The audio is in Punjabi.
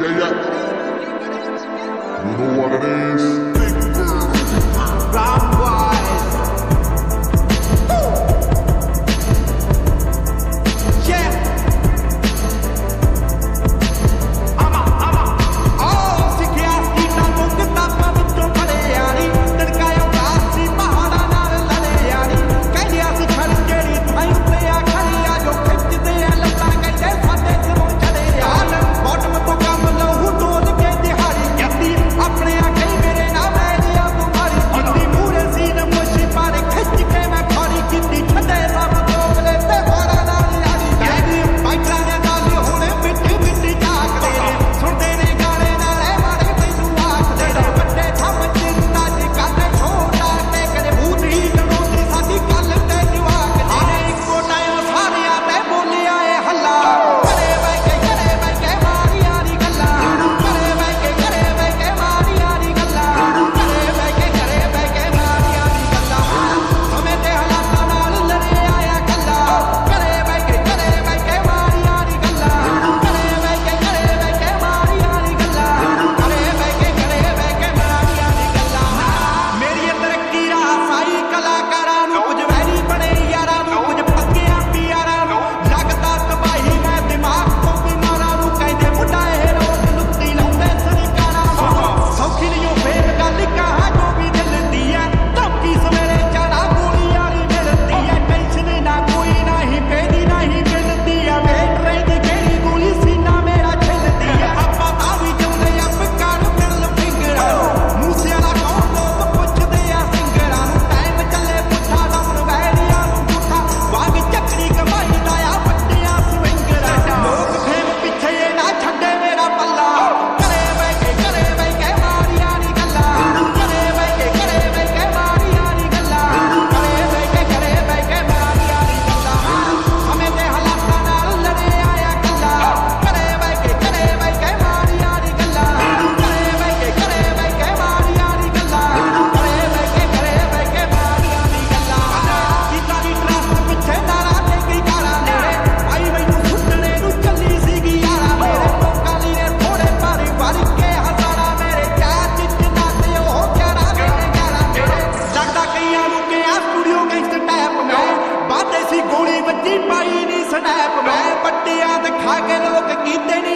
yeah, yeah. ਸਨੈਪ ਮੈਂ ਪੱਟਿਆ ਦਿਖਾ ਕੇ ਲੋਕ ਕੀਤੇ ਨੀ